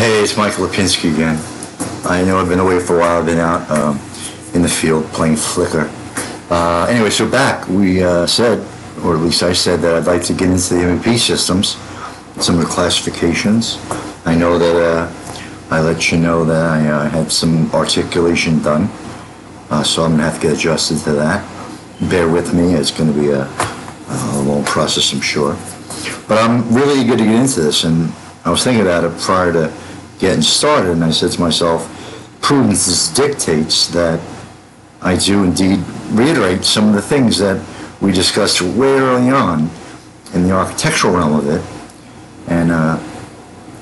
Hey, it's Michael Lapinski again. I know I've been away for a while. I've been out um, in the field playing Flickr. Uh, anyway, so back, we uh, said, or at least I said, that I'd like to get into the MEP systems, some of the classifications. I know that uh, I let you know that I uh, had some articulation done, uh, so I'm going to have to get adjusted to that. Bear with me, it's going to be a, a long process, I'm sure. But I'm really good to get into this, and I was thinking about it prior to getting started, and I said to myself, prudence dictates that I do indeed reiterate some of the things that we discussed way early on in the architectural realm of it, and uh,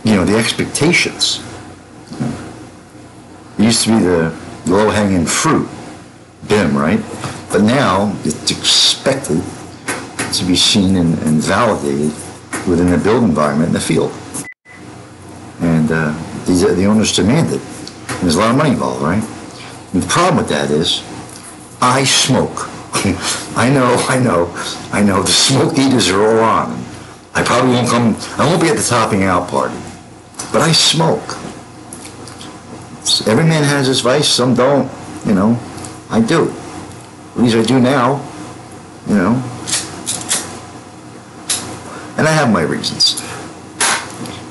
you know the expectations. It used to be the low-hanging fruit, BIM, right? But now it's expected to be seen and, and validated within the build environment in the field. And uh, these, the owners demand it. And there's a lot of money involved, right? The problem with that is, I smoke. I know, I know, I know. The smoke eaters are all on. I probably won't come, I won't be at the topping out party. But I smoke. Every man has his vice, some don't, you know. I do. At least I do now, you know. And I have my reasons.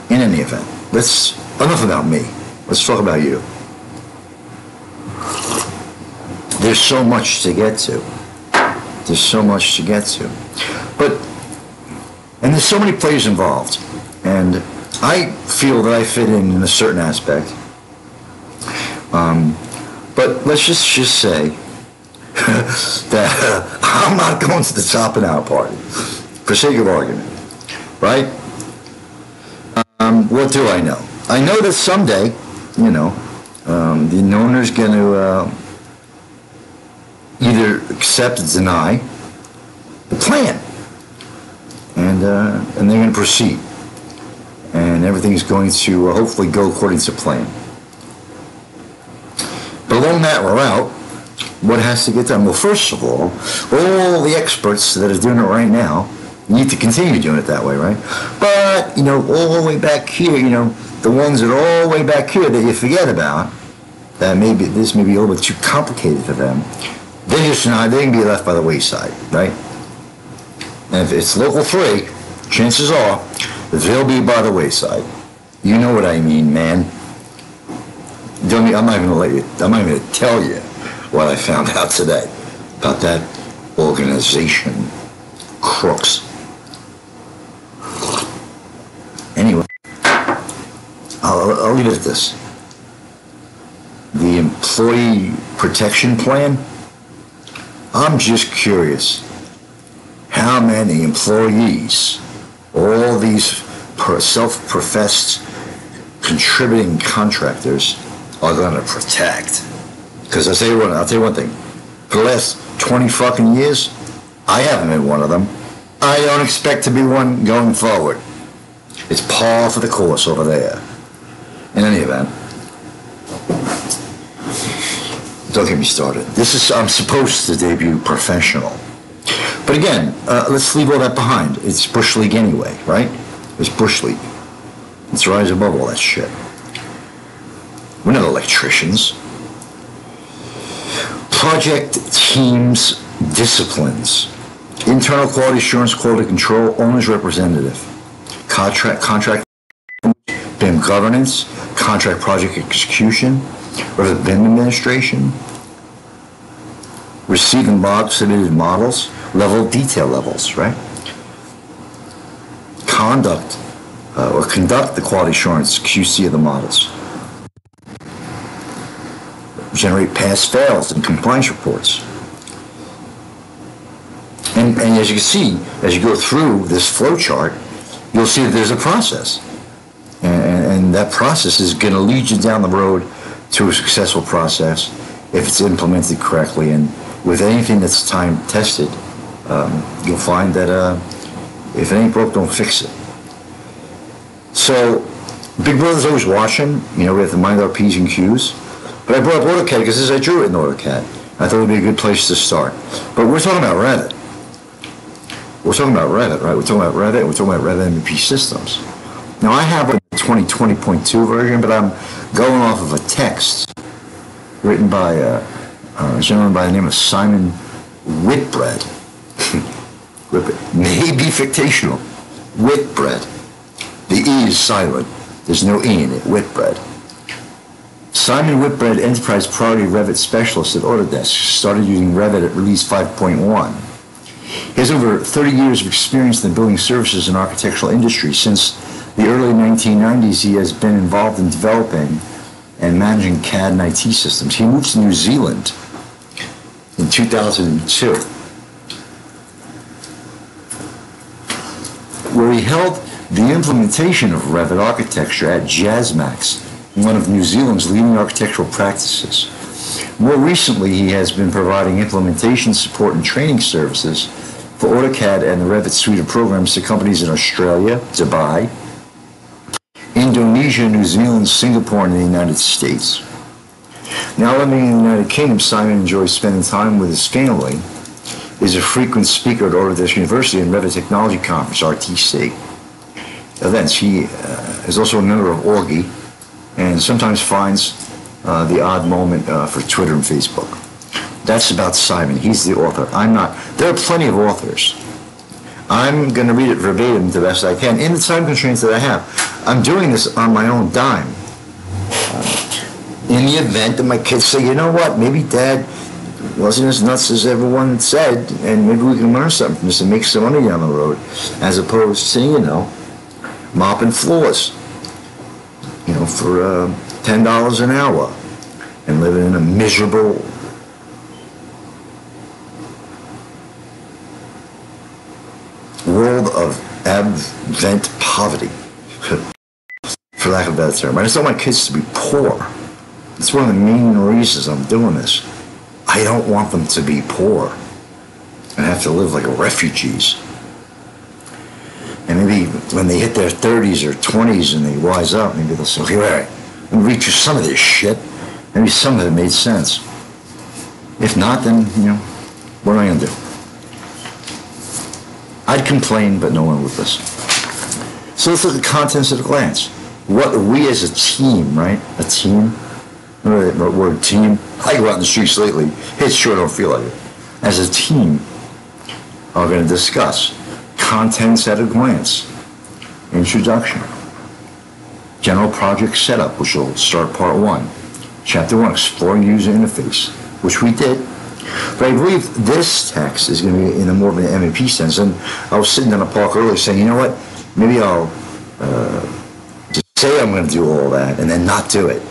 In any event, let's, enough about me. Let's talk about you. There's so much to get to. There's so much to get to. But, and there's so many players involved. And I feel that I fit in in a certain aspect. Um, but let's just, just say that I'm not going to the top and out party, for sake of argument, right? Um, what do I know? I know that someday, you know, um, the owner's going to uh, either accept or deny the plan, and uh, and they're going to proceed, and everything's going to uh, hopefully go according to plan. But along that route, what has to get done? Well, first of all, all the experts that are doing it right now need to continue doing it that way, right? But, you know, all the way back here, you know, the ones that are all the way back here that you forget about, that maybe this may be a little bit too complicated for them, they just not, they can be left by the wayside, right? And if it's local three, chances are they'll be by the wayside. You know what I mean, man. Don't, I'm not even gonna let you, I'm not even gonna tell you what I found out today about that organization, crooks. Anyway, I'll, I'll leave it at this. The employee protection plan, I'm just curious how many employees, all these self-professed contributing contractors are going to protect. Because I'll tell you what, I'll tell you one thing. For the last 20 fucking years, I haven't been one of them. I don't expect to be one going forward. It's par for the course over there. In any event, don't get me started. This is, I'm supposed to debut professional. But again, uh, let's leave all that behind. It's Bush League anyway, right? It's Bush League. Let's rise above all that shit. We're not electricians. Project teams disciplines. Internal quality assurance, quality control, owner's representative. Contract, contract, BIM governance, contract project execution, or the BIM administration. Receive and log submitted models, level detail levels, right? Conduct uh, or conduct the quality assurance QC of the models generate pass fails and compliance reports. And, and as you can see, as you go through this flow chart, you'll see that there's a process. That process is going to lead you down the road to a successful process if it's implemented correctly. And with anything that's time tested, um, you'll find that uh, if it ain't broke, don't fix it. So, Big Brother's always watching. You know, we have to mind our P's and Q's. But I brought up AutoCAD because as I drew it in AutoCAD, I thought it would be a good place to start. But we're talking about Revit. We're talking about Revit, right? We're talking about Revit. we're talking about Revit MEP systems. Now I have a 2020.2 version, but I'm going off of a text written by a, a gentleman by the name of Simon Whitbread. Whitbread. Maybe fictional. Whitbread. The E is silent. There's no E in it. Whitbread. Simon Whitbread, Enterprise Priority Revit Specialist at Autodesk, started using Revit at release 5.1. He has over 30 years of experience in the building services and architectural industry. Since the early 1990s, he has been involved in developing and managing CAD and IT systems. He moved to New Zealand in 2002, where he held the implementation of Revit architecture at JASMAX, one of New Zealand's leading architectural practices. More recently, he has been providing implementation support and training services for AutoCAD and the Revit suite of programs to companies in Australia, Dubai, Indonesia, New Zealand, Singapore, and the United States. Now living in the United Kingdom, Simon enjoys spending time with his family. Is a frequent speaker at Autodesk University and Revit Technology Conference, RTC, events. He uh, is also a member of AUGI and sometimes finds uh, the odd moment uh, for Twitter and Facebook. That's about Simon. He's the author. I'm not. There are plenty of authors. I'm going to read it verbatim the best I can in the time constraints that I have. I'm doing this on my own dime. In the event that my kids say, you know what, maybe dad wasn't as nuts as everyone said, and maybe we can learn something from this and make some money down the road, as opposed to, you know, mopping floors, you know, for uh, $10 an hour and living in a miserable world of advent poverty, for lack of a better term. I just don't want my kids to be poor. It's one of the main reasons I'm doing this. I don't want them to be poor and have to live like refugees. And maybe when they hit their 30s or 20s and they wise up, maybe they'll say, okay, all right, let me read you some of this shit. Maybe some of it made sense. If not, then, you know, what am I going to do? I'd complain, but no one would listen. So let's look at contents at a glance. What we as a team, right? A team? Remember that word team? I go out in the streets lately. It sure don't feel like it. As a team, are going to discuss contents at a glance, introduction, general project setup, which will start part one, chapter one, exploring user interface, which we did, but I believe this text is going to be in a more of an MEP sense. And I was sitting in a park earlier saying, you know what, maybe I'll uh, say I'm going to do all that and then not do it.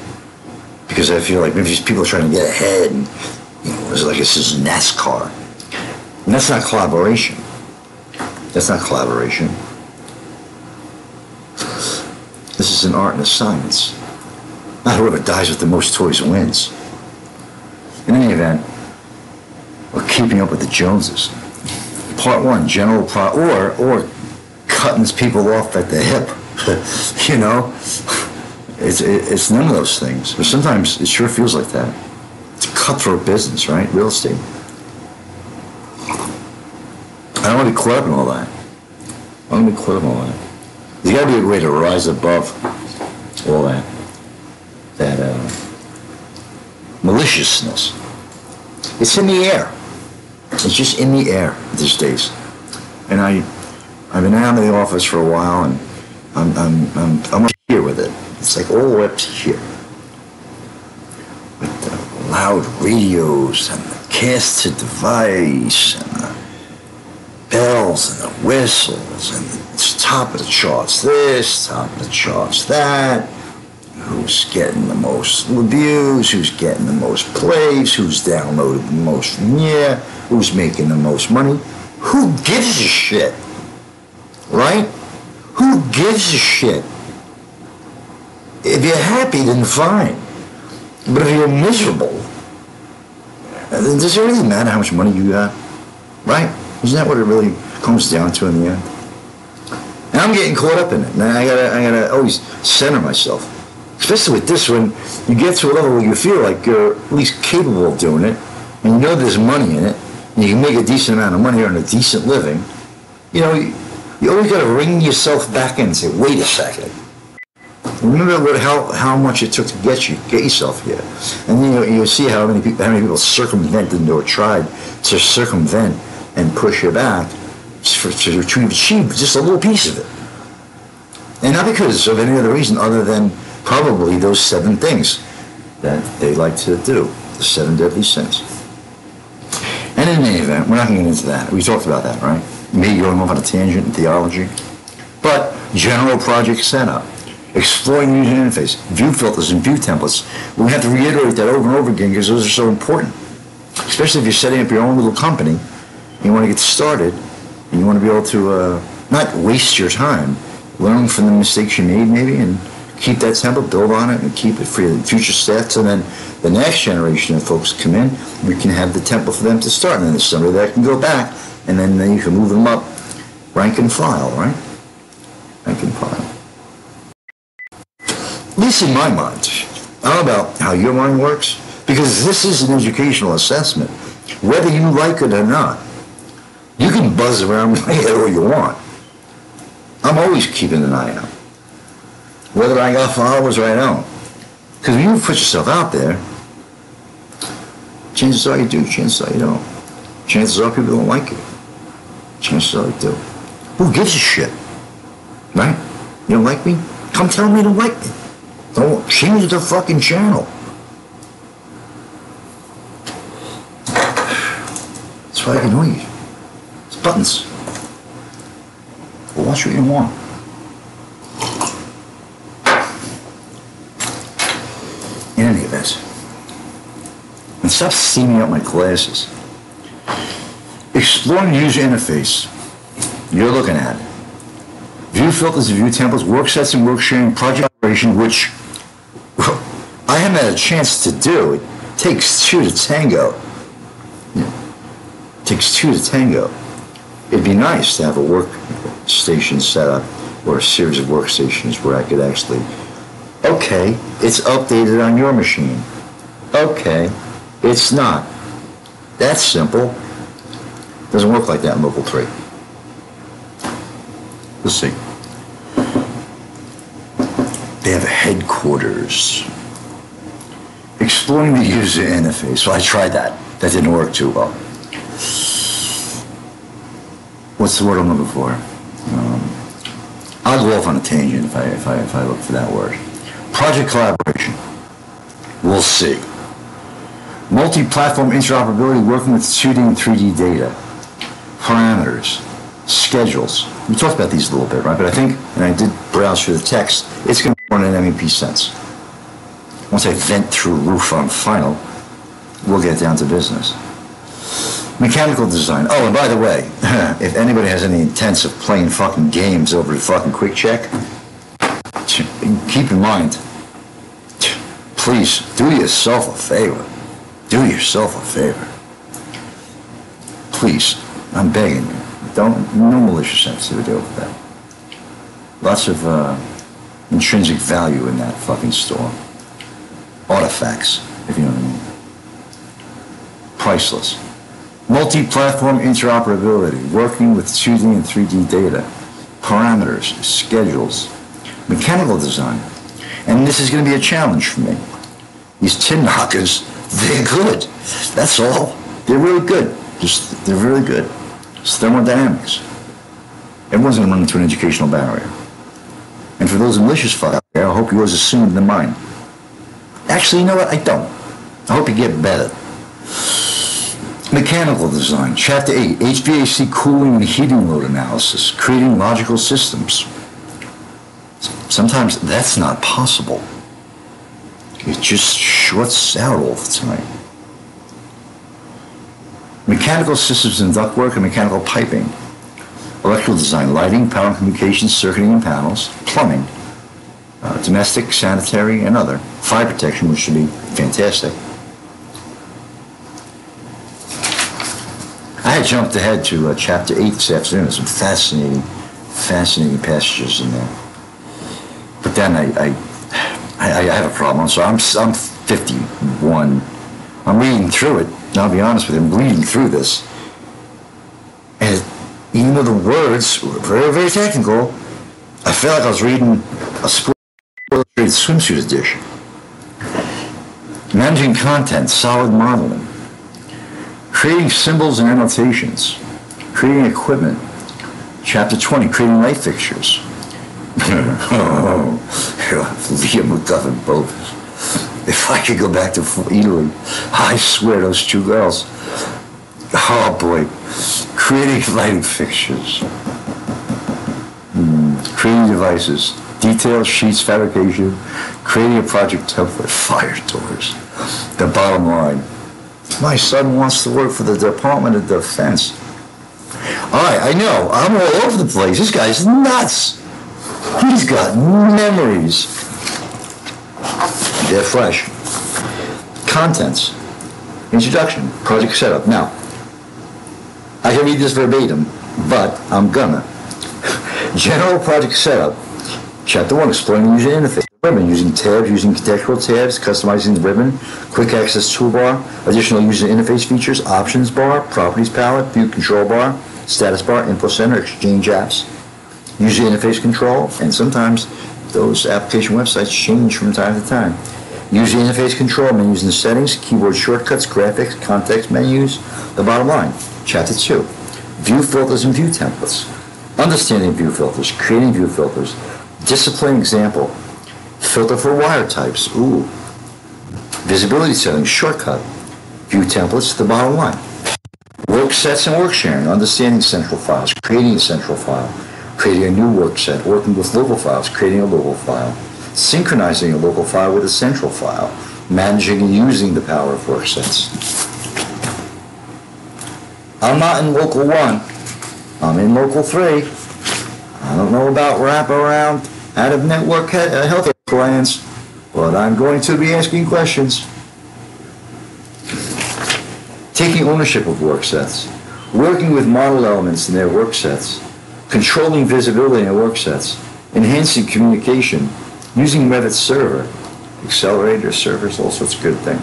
Because I feel like maybe these people are trying to get ahead and, you know, it's like this is NASCAR. And that's not collaboration. That's not collaboration. This is an art and a science. Not whoever dies with the most toys wins. In any event, we're keeping up with the Joneses. Part one, general pro, or or cutting people off at the hip. you know, it's it's none of those things. But sometimes it sure feels like that. It's a cutthroat business, right? Real estate. I don't want to be in all that. I want to be caught all that. There's got to be a way to rise above all that that uh, maliciousness. It's in the air. It's just in the air these days. And I, I've been out of the office for a while, and I'm, I'm, I'm, I'm here with it. It's like all the up to here. With the loud radios and the casted device and the bells and the whistles and it's top of the charts this, top of the charts that who's getting the most views, who's getting the most plays, who's downloaded the most from here, who's making the most money. Who gives a shit? Right? Who gives a shit? If you're happy, then fine. But if you're miserable, does it really matter how much money you got? Right? Isn't that what it really comes down to in the end? And I'm getting caught up in it. And I gotta, I gotta always center myself especially with this one, you get to a level where you feel like you're at least capable of doing it, and you know there's money in it, and you can make a decent amount of money earn a decent living, you know, you, always got to ring yourself back and say, wait a second. Remember what, how, how much it took to get you, get yourself here. And you know, you see how many people, how many people circumvented or tried to circumvent and push you back for, to, to achieve just a little piece of it. And not because of any other reason other than probably those seven things that they like to do, the seven deadly sins. And in any event, we're not going to get into that. We talked about that, right? Me going off on a tangent in theology. But general project setup, exploring user interface, view filters and view templates. We have to reiterate that over and over again because those are so important. Especially if you're setting up your own little company, you want to get started, and you want to be able to uh, not waste your time, learn from the mistakes you made maybe, and keep that template, build on it, and keep it for your future stats. And then the next generation of folks come in, we can have the template for them to start. And then somebody that can go back, and then, you can move them up rank and file, right? Rank and file. Least in my mind. Don't know about how your mind works, because this is an educational assessment, whether you like it or not. You can buzz around my all you want. I'm always keeping an eye out. Whether I got followers or I don't. Because when you put yourself out there, chances are you do, chances are you don't. Chances are people don't like you. Chances are you do. Who gives a shit? Right? You don't like me? Come tell me you don't like me. Don't change the fucking channel. That's why I annoy you. It's buttons. Well, watch what you want. In any event, and stop steaming up my glasses. Exploring the user interface you're looking at. View filters, view templates, work sets and work sharing, project operation, which I haven't had a chance to do. It takes two to tango. Yeah. It takes two to tango. It'd be nice to have a workstation set up or a series of workstations where I could actually, okay, it's updated on your machine. Okay, it's not. That's simple. Doesn't work like that in Local 3. Let's see. They have a headquarters. Exploring the user interface. So I tried that. That didn't work too well. What's the word I'm looking for? Um, I'll go off on a tangent if I, if I, if I look for that word. Project collaboration. We'll see. Multi-platform interoperability working with 2D and 3D data. Parameters. Schedules. We talked about these a little bit, right? But I think, and I did browse through the text, it's going to run in MEP sense. Once I vent through roof on final, we'll get down to business. Mechanical design. Oh, and by the way, if anybody has any intents of playing fucking games over the fucking quick check, keep in mind, please do yourself a favor. Do yourself a favor. Please, I'm begging you. Don't, no malicious sensitivity over that. Lots of uh, intrinsic value in that fucking store. Artifacts, if you know what I mean. Priceless. Multi-platform interoperability, working with 2D and 3D data, parameters, schedules, mechanical design. And this is going to be a challenge for me. These tin knockers, they're good. That's all. They're really good. Just, they're really good. It's thermodynamics. Everyone's going to run into an educational barrier. And for those malicious fuck out there, I hope yours is sooner than mine. Actually, you know what? I don't. I hope you get better. Mechanical design, Chapter 8, HVAC cooling and heating load analysis, creating logical systems. Sometimes that's not possible. It just shorts out all the time. Mechanical systems and ductwork and mechanical piping. Electrical design, lighting, power and communications, circuiting and panels, plumbing, uh, domestic, sanitary, and other. Fire protection, which should be fantastic. I had jumped ahead to uh, chapter 8 this afternoon. There's some fascinating, fascinating passages in there. But then I, I, I, I have a problem. So I'm, I'm 51. I'm reading through it. And I'll be honest with you, I'm reading through this. And even though the words were very, very technical, I felt like I was reading a sport Illustrated Swimsuit Edition. Managing content, solid modeling. Creating symbols and annotations. Creating equipment. Chapter 20, creating light fixtures. oh, Liam McGuffin both. If I could go back to Italy, I swear those two girls. Oh boy, creating lighting fixtures, mm, creating devices, details, sheets, fabrication, creating a project template, fire doors. The bottom line, my son wants to work for the Department of Defense. Right, I know, I'm all over the place. This guy's nuts. He's got memories. They're fresh. Contents. Introduction. Project setup. Now, I can read this verbatim, but I'm gonna. General project setup. Chapter 1. Exploring the user interface. Ribbon. Using tabs, using contextual tabs, customizing the ribbon, quick access toolbar, additional user interface features, options bar, properties palette, view control bar, status bar, info center, exchange apps user interface control, and sometimes those application websites change from time to time. User interface control menus and settings, keyboard shortcuts, graphics, context menus. The bottom line, chapter two, view filters and view templates. Understanding view filters, creating view filters, discipline example, filter for wire types, ooh. Visibility settings, shortcut, view templates, the bottom line. Work sets and work sharing, understanding central files, creating a central file, creating a new work set, working with local files, creating a local file, synchronizing a local file with a central file, managing and using the power of work sets. I'm not in local one, I'm in local three. I don't know about wraparound out of network uh, health plans, but I'm going to be asking questions. Taking ownership of work sets, working with model elements in their work sets, controlling visibility in work sets, enhancing communication, using Revit Server, accelerator servers, all sorts of good things.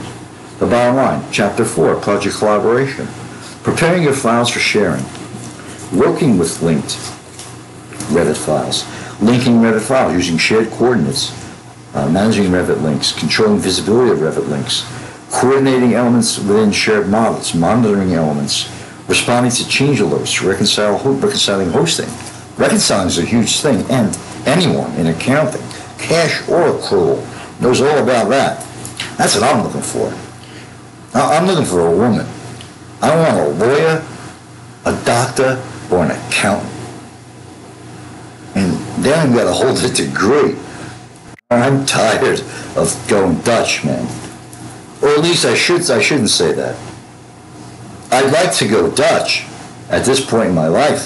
The bottom line, Chapter 4, Project Collaboration, preparing your files for sharing, working with linked Revit files, linking Revit files using shared coordinates, uh, managing Revit links, controlling visibility of Revit links, coordinating elements within shared models, monitoring elements, responding to change alerts, reconcile, reconciling hosting. Reconciling is a huge thing, and anyone in accounting, cash or accrual, knows all about that. That's what I'm looking for. I'm looking for a woman. I want a lawyer, a doctor, or an accountant. And they haven't got to hold a degree. I'm tired of going Dutch, man. Or at least I should, I shouldn't say that. I'd like to go Dutch at this point in my life.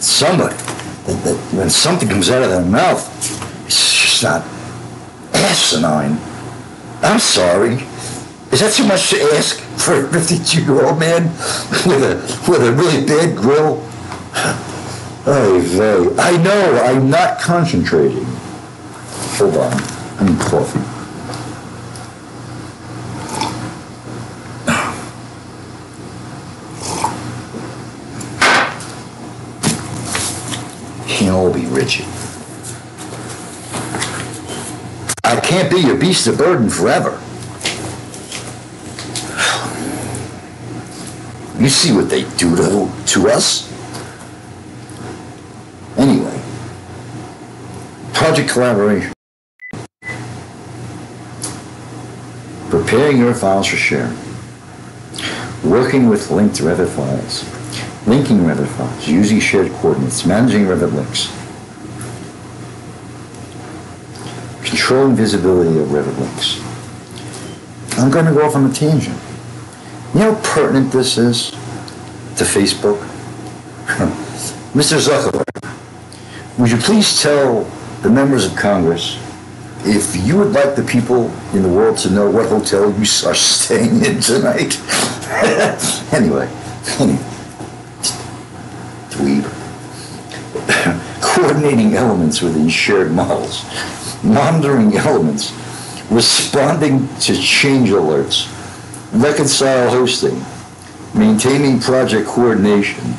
Somebody, that, that when something comes out of their mouth, it's just not asinine. I'm sorry. Is that too much to ask for a 52-year-old man with a with a really bad grill? I know. I'm not concentrating. Hold on. I need coffee. Can't all be Richie. I can't be your beast of burden forever. You see what they do to, to us? Anyway, project collaboration. Preparing your files for sharing. Working with linked Revit files. Linking Revit files, using shared coordinates, managing Revit links. Controlling visibility of Revit links. I'm going to go off on a tangent. You know how pertinent this is to Facebook? Mr. Zuckerberg, would you please tell the members of Congress if you would like the people in the world to know what hotel you are staying in tonight? anyway, anyway, dweeb. Coordinating elements within shared models, monitoring elements, responding to change alerts, reconcile hosting, maintaining project coordination,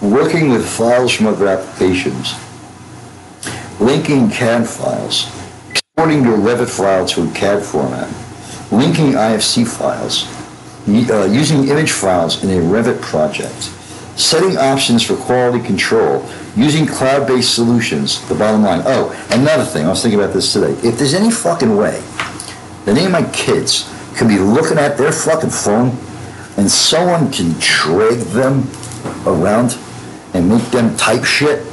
working with files from other applications, linking CAD files, exporting your Revit file to a CAD format, linking IFC files, uh, using image files in a Revit project, setting options for quality control, using cloud-based solutions, the bottom line. Oh, another thing, I was thinking about this today. If there's any fucking way that any of my kids can be looking at their fucking phone and someone can drag them around and make them type shit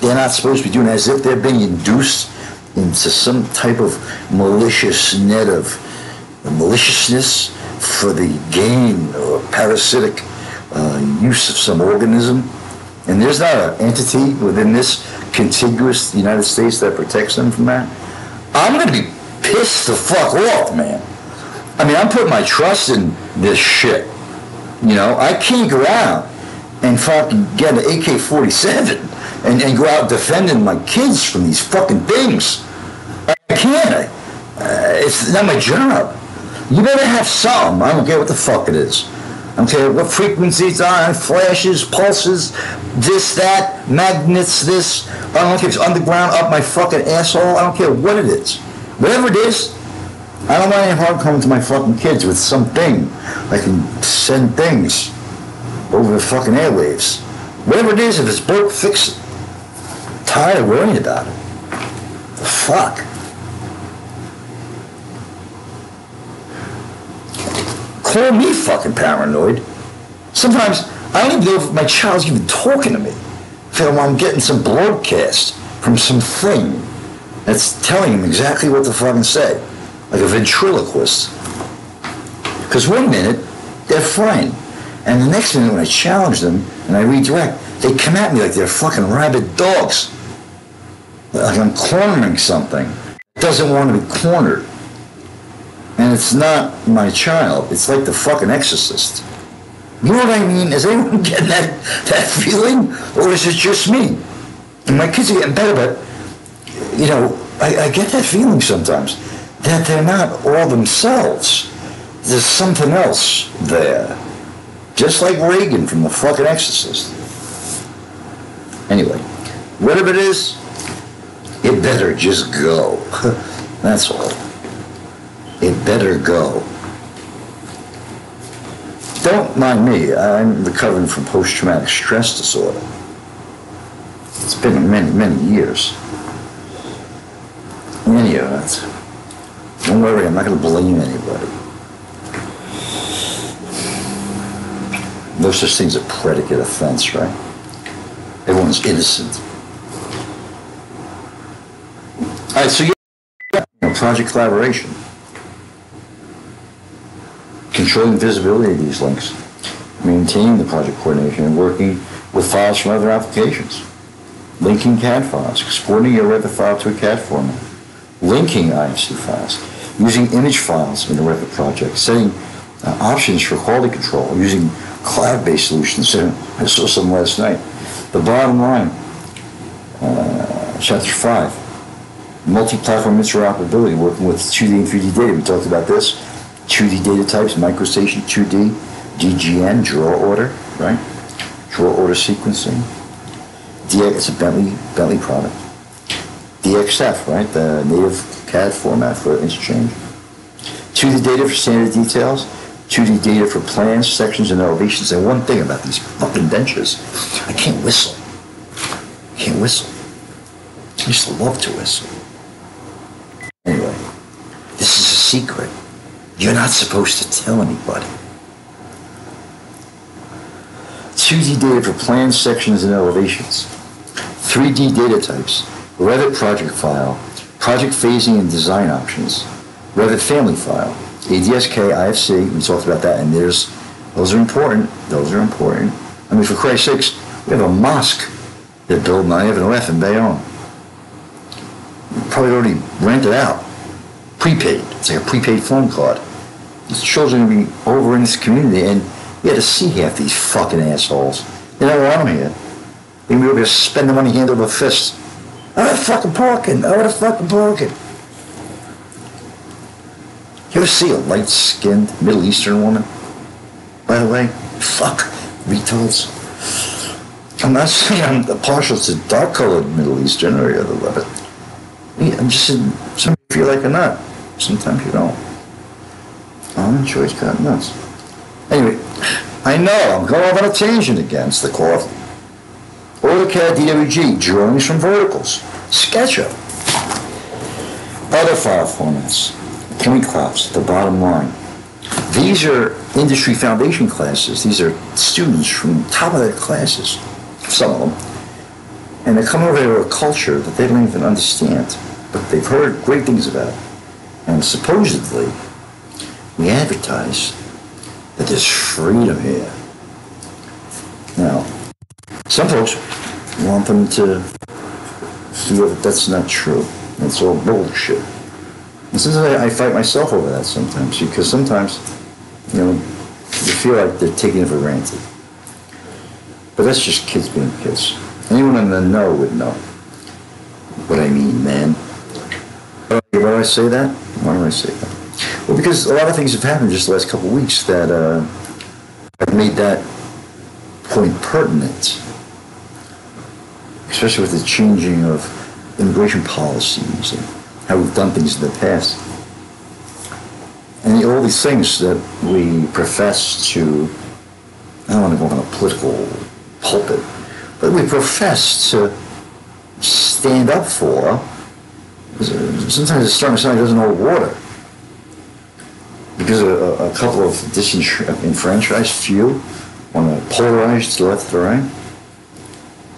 they're not supposed to be doing as if they're being induced into some type of malicious net of maliciousness for the gain or parasitic use of some organism. And there's not an entity within this contiguous United States that protects them from that. I'm going to be pissed the fuck off, man. I mean, I'm putting my trust in this shit. You know, I can't go out and fucking get an AK-47 and, and go out defending my kids from these fucking things. I can't. Uh, it's not my job. You better have some. I don't care what the fuck it is. I don't care what frequencies are, flashes, pulses, this, that, magnets, this. I don't care if it's underground, up my fucking asshole. I don't care what it is. Whatever it is, I don't want any harm coming to my fucking kids with something. I can send things over the fucking airwaves. Whatever it is, if it's broke, fix it. I'm Tired of worrying about it. The Fuck. Call me fucking paranoid. Sometimes I don't even know if my child's even talking to me. Feel I'm getting some broadcast from some thing that's telling him exactly what to fucking say, like a ventriloquist. Because one minute, they're fine. And the next minute when I challenge them and I redirect, they come at me like they're fucking rabid dogs. Like I'm cornering something. Doesn't want to be cornered. And it's not my child. It's like the fucking exorcist. You know what I mean? Is anyone getting that, that feeling? Or is it just me? And my kids are getting better, but, you know, I, I get that feeling sometimes that they're not all themselves. There's something else there. Just like Reagan from the fucking exorcist. Anyway, whatever it is, it better just go. That's all. It better go. Don't mind me, I'm recovering from post-traumatic stress disorder. It's been many, many years. In any event, don't worry, I'm not going to blame anybody. No such thing as a predicate offense, right? Everyone's innocent. All right, so you know, project collaboration. Controlling visibility of these links, maintaining the project coordination, and working with files from other applications. Linking CAD files, exporting your Revit file to a CAD format, linking IFC files, using image files in the Revit project, setting uh, options for quality control, using cloud-based solutions. I saw some last night. The bottom line, uh, chapter five, multi-platform interoperability, working with 2D and 3D data. We talked about this. 2D data types, MicroStation 2D, DGN, draw order, right? Draw order sequencing. DX, it's a Bentley, Bentley product. DXF, right? The native CAD format for interchange. 2D data for standard details. 2D data for plans, sections, and elevations. And one thing about these fucking dentures, I can't whistle. I can't whistle. I used to love to whistle. Anyway, this is a secret. You're not supposed to tell anybody. 2D data for plans, sections, and elevations. 3D data types. Revit project file. Project phasing and design options. Revit family file. ADSK, IFC, we talked about that, and there's, those are important. Those are important. I mean, for Christ's sakes, we have a mosque they're building on Avenue F in Bayonne probably already rented out, prepaid. It's like a prepaid phone card. These children to be over in this community, and you had to see half these fucking assholes. They don't want them here. Going to able to spend the money hand over fist. Oh, the fucking parking. Oh, the fucking parking. You ever see a light-skinned Middle Eastern woman? By the way, fuck, retards. I'm not saying I'm partial to dark-colored Middle Eastern or the other, I'm just in some feel like a nut. Sometimes you don't. Almond choice cut nuts. Anyway, I know I'm going on a tangent against the coffee. AutoCAD DWG, drawings from verticals. SketchUp. Other file formats. Point clouds, the bottom line. These are industry foundation classes. These are students from top of their classes, some of them. And they come over to a culture that they don't even understand, but they've heard great things about. And supposedly, we advertise that there's freedom here. Now, some folks want them to feel that that's not true. It's all bullshit. And sometimes I, I fight myself over that sometimes because sometimes, you know, you feel like they're taking it for granted. But that's just kids being kids. Anyone in the know would know what I mean, man. Why do I say that? Why do I say that? Well, because a lot of things have happened just the last couple of weeks that uh, have made that point pertinent, especially with the changing of immigration policies and how we've done things in the past. And all these things that we profess to, I don't want to go on a political pulpit, but we profess to stand up for, sometimes sound like it doesn't hold water. Because a, a couple of disenfranchised few want to polarize to left or right.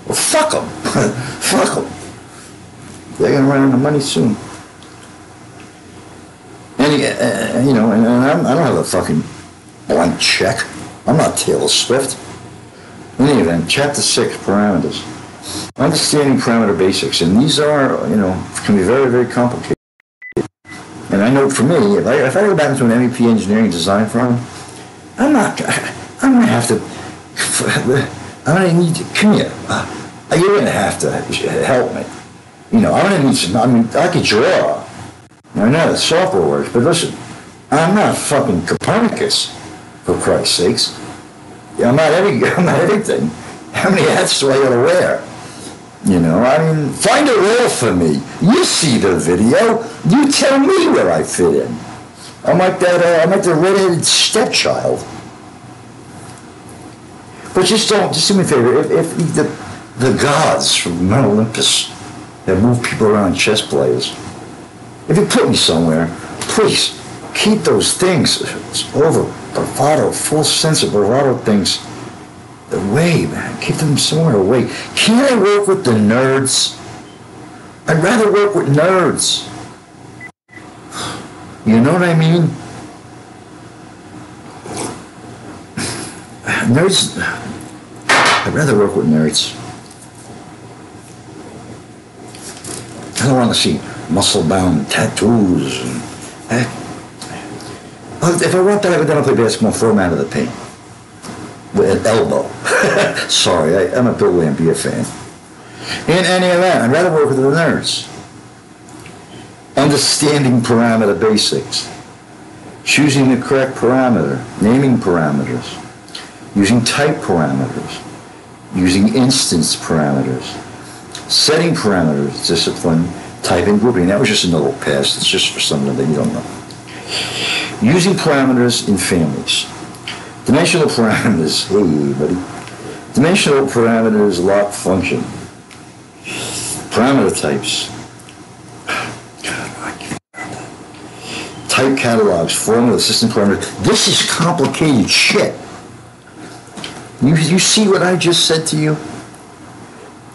Well, fuck them. fuck them. They're going to run out of money soon. And, uh, you know, and, and I do not have a fucking blank check. I'm not Taylor Swift. In any event, chapter six, parameters. Understanding parameter basics. And these are, you know, can be very, very complicated. And I know for me, if I, if I go back into an MEP engineering design firm, I'm not, I'm going to have to, I'm going to need to, come here. Uh, you're going to have to help me. You know, I'm going to need some, I mean, I could draw. I know the software works, but listen, I'm not fucking Copernicus, for Christ's sakes. I'm not every, I'm not everything. How many hats do I gotta wear? You know, I mean, find a role for me. You see the video. You tell me where I fit in. I'm like that. Uh, I'm like the redheaded stepchild. But just don't. Just do me a favor. If, if the the gods from Mount Olympus that move people around chess players if you put me somewhere, please keep those things over bravado, full sense of bravado things away, man. Keep them somewhere away. Can't I work with the nerds? I'd rather work with nerds. You know what I mean? Nerds. I'd rather work with nerds. I don't want to see muscle-bound tattoos. And, eh. If I want that, I would then play basketball, him out of the paint with an elbow. Sorry, I, am a Bill Laimbeer fan. In any event, I'd rather work with the nerds. Understanding parameter basics. Choosing the correct parameter. Naming parameters. Using type parameters. Using instance parameters. Setting parameters, discipline, typing grouping. That was just a little pass. It's just for something that you don't know. Using parameters in families. Dimensional parameters. Hey, buddy. Dimensional parameters lock function. Parameter types. Type catalogs, formula, system parameters. This is complicated shit. You, you see what I just said to you?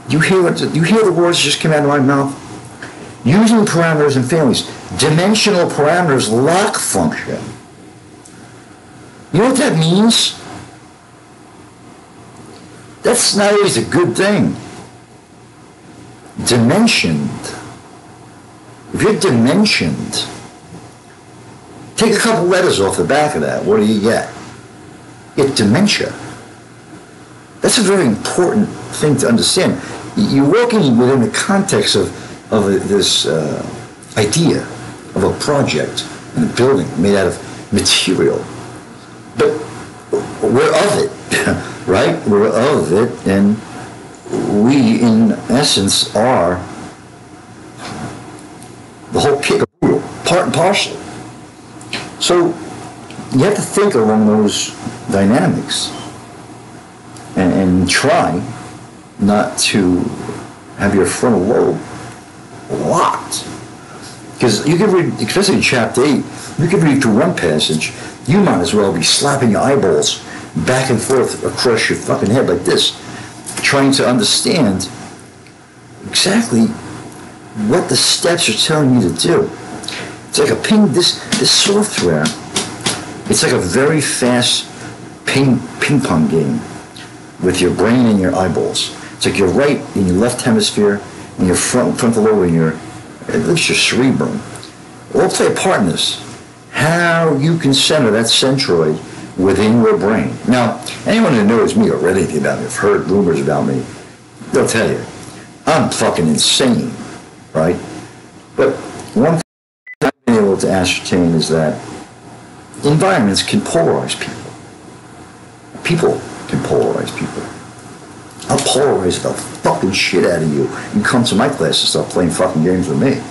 You hear what you hear the words just came out of my mouth? using parameters and families. Dimensional parameters lock function. You know what that means? That's not always a good thing. Dimensioned. If you're dimensioned, take a couple letters off the back of that. What do you get? Get dementia. That's a very important thing to understand. You're working within the context of of this uh, idea of a project and a building made out of material. But we're of it, right? We're of it, and we, in essence, are the whole kit part and parcel. So you have to think along those dynamics and, and try not to have your frontal lobe locked. Because you can read, especially in chapter 8, you can read through one passage, you might as well be slapping your eyeballs back and forth across your fucking head like this, trying to understand exactly what the steps are telling you to do. It's like a ping, this, this software, it's like a very fast ping, ping pong game with your brain and your eyeballs. It's like your right and your left hemisphere and your front, frontal lobe and your, at least your cerebrum. All play a part in this. How you can center that centroid within your brain. Now, anyone who knows me or read anything about me, have heard rumors about me, they'll tell you, I'm fucking insane, right? But one thing I've been able to ascertain is that environments can polarize people. People can polarize people. I'll polarize the fucking shit out of you. You come to my class and start playing fucking games with me.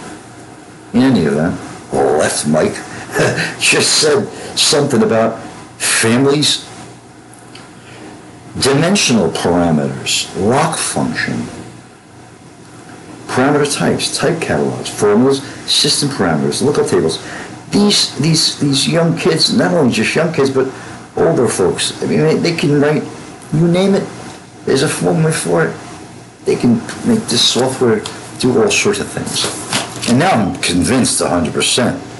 Any event, Oh left Mike just said something about families, dimensional parameters, lock function, parameter types, type catalogs, formulas, system parameters, lookup tables. These, these, these young kids, not only just young kids, but older folks, I mean, they, they can write, you name it, there's a formula for it. They can make this software do all sorts of things. And now I'm convinced 100%.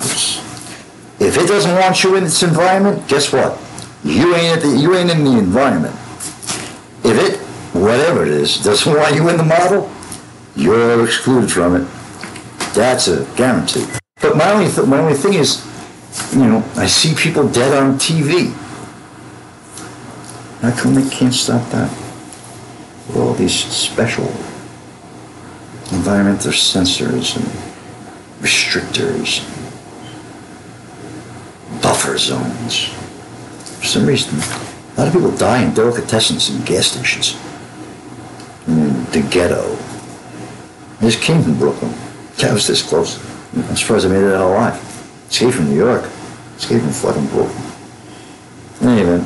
If it doesn't want you in its environment, guess what? You ain't, the, you ain't in the environment. If it, whatever it is, doesn't want you in the model, you're excluded from it. That's a guarantee. But my only, th- my only thing is, you know, I see people dead on TV. How come they can't stop that? With all these special environmental sensors and restrictors, buffer zones. For some reason, a lot of people die in delicatessens and gas stations. In the ghetto. I just came from Brooklyn. I was this close. I'm surprised I made it out alive. Escaped from New York. Escaped from fucking Brooklyn. Anyway,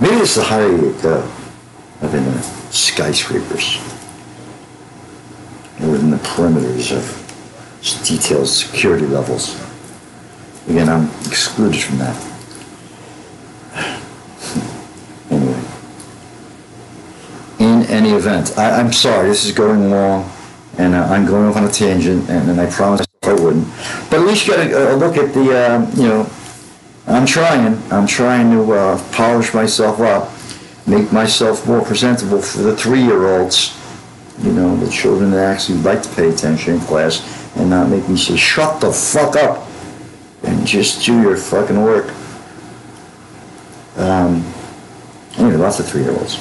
maybe it's the higher you go up uh, in the uh, skyscrapers or within the perimeters of detailed security levels. Again, I'm excluded from that. Anyway, in any event, I, I'm sorry, this is going long, and uh, I'm going off on a tangent, and, and I promised I wouldn't. But at least you got a, a look at the, uh, you know, I'm trying. I'm trying to uh, polish myself up, make myself more presentable for the three-year-olds, you know, the children that actually like to pay attention in class, and not make me say, "Shut the fuck up," and just do your fucking work. Um, anyway, lots of three-year-olds.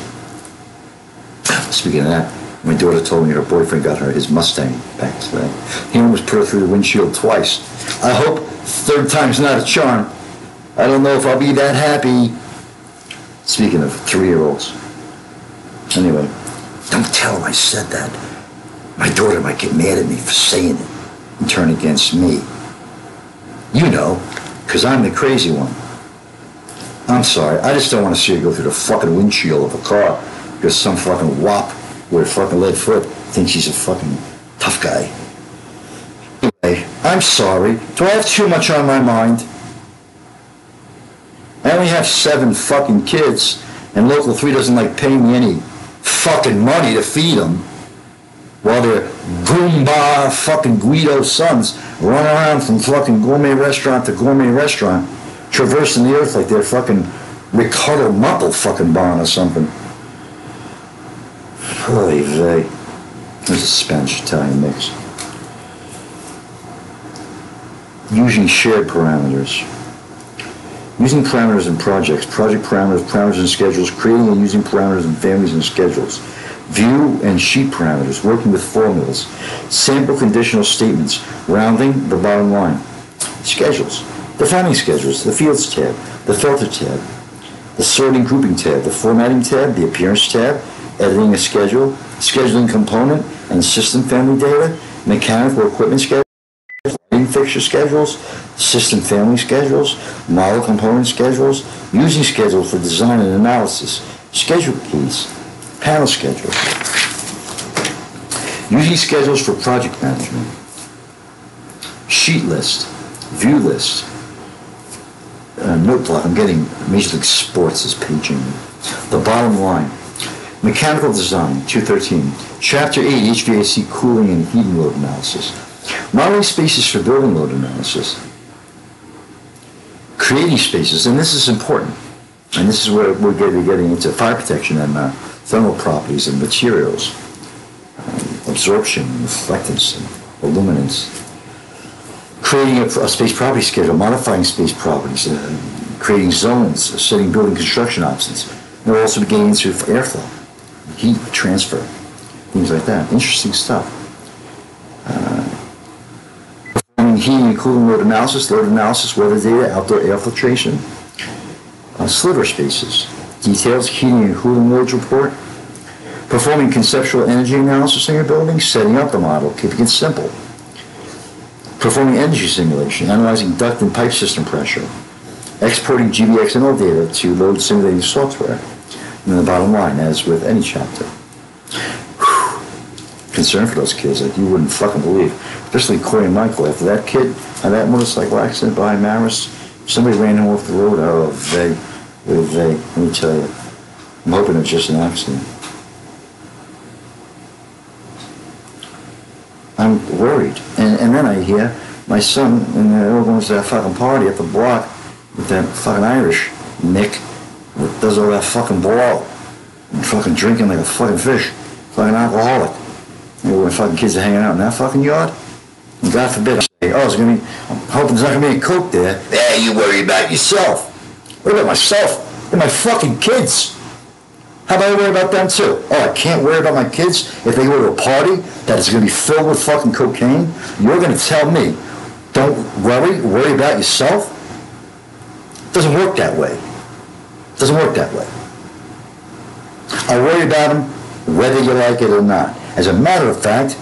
Speaking of that, my daughter told me her boyfriend got her his Mustang back today. He almost put her through the windshield twice. I hope third time's not a charm. I don't know if I'll be that happy. Speaking of three-year-olds. Anyway, don't tell him I said that. My daughter might get mad at me for saying it and turn against me. You know, because I'm the crazy one. I'm sorry. I just don't want to see her go through the fucking windshield of a car because some fucking wop with a fucking lead foot thinks he's a fucking tough guy. Anyway, I'm sorry. Do I have too much on my mind? I only have seven fucking kids, and Local 3 doesn't like paying me any fucking money to feed them, while their Goomba fucking Guido sons run around from fucking gourmet restaurant to gourmet restaurant, traversing the earth like they're fucking Ricardo Muppel fucking barn or something. Holy vey. There's a Spanish-Italian mix. Using shared parameters. Using parameters in projects, project parameters, parameters and schedules, creating and using parameters in families and schedules. View and sheet parameters, working with formulas. Sample conditional statements, rounding the bottom line. Schedules. Defining schedules, the fields tab, the filter tab, the sorting grouping tab, the formatting tab, the appearance tab, editing a schedule, scheduling component and system family data, mechanical equipment schedule, fixture schedules, system family schedules, model component schedules, using schedules for design and analysis, schedule keys, panel schedules, using schedules for project management, sheet list, view list, uh, note block, I'm getting Major League Sports is paging. Me. The bottom line, mechanical design, 213, chapter 8, HVAC cooling and heating load analysis, modeling spaces for building load analysis, creating spaces, and this is important, and this is where we're getting, getting into fire protection and uh, thermal properties of materials, um, absorption, reflectance, and illuminance, creating a, a space property schedule, modifying space properties, uh, creating zones, setting building construction options. We're also getting into airflow, heat transfer, things like that. Interesting stuff. Uh, performing heating and cooling load analysis, load analysis, weather data, outdoor air filtration, uh, sliver spaces, details, heating and cooling loads report, performing conceptual energy analysis in your building, setting up the model, keeping it simple performing energy simulation, analyzing duct and pipe system pressure, exporting GBXML data to load simulating software. And then the bottom line, as with any chapter. Concern for those kids like you wouldn't fucking believe. Especially Corey and Michael. After that kid that motorcycle accident behind Maris, somebody ran him off the road. Oh, they, they, let me tell you. I'm hoping it's just an accident. I'm worried. And, and then I hear my son, and they're going to that fucking party at the block with that fucking Irish Nick that does all that fucking ball and fucking drinking like a fucking fish, fucking alcoholic. You know, when fucking kids are hanging out in that fucking yard. And God forbid, I oh, it's gonna be, I'm hoping there's not gonna be any coke there. Yeah, you worry about yourself. What about myself? And my fucking kids. How about I worry about them too? Oh, I can't worry about my kids if they go to a party that is going to be filled with fucking cocaine? You're going to tell me, don't worry, worry about yourself? It doesn't work that way. It doesn't work that way. I worry about them whether you like it or not. As a matter of fact,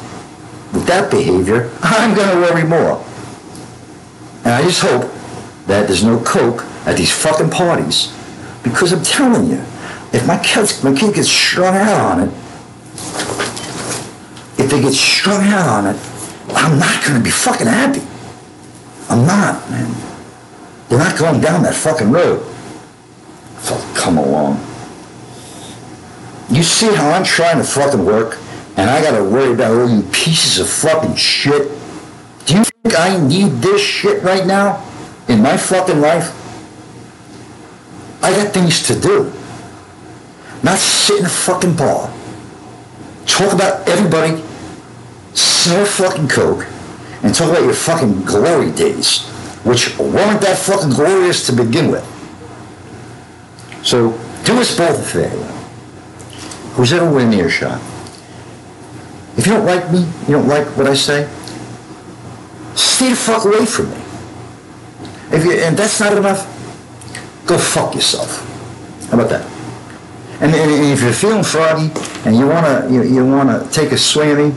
with that behavior, I'm going to worry more. And I just hope that there's no coke at these fucking parties because I'm telling you, if my kids, my kid gets strung out on it, if they get strung out on it, I'm not gonna be fucking happy. I'm not, man. They're not going down that fucking road. So come along. You see how I'm trying to fucking work, and I gotta worry about all you pieces of fucking shit. Do you think I need this shit right now in my fucking life? I got things to do. Not sit in a fucking bar, talk about everybody, snort fucking coke, and talk about your fucking glory days, which weren't that fucking glorious to begin with. So do us both a favor. Who's ever within earshot? If you don't like me, you don't like what I say, stay the fuck away from me. If you, and that's not enough, go fuck yourself. How about that? And, and, if you're feeling froggy and you wanna you, you wanna take a swing at me,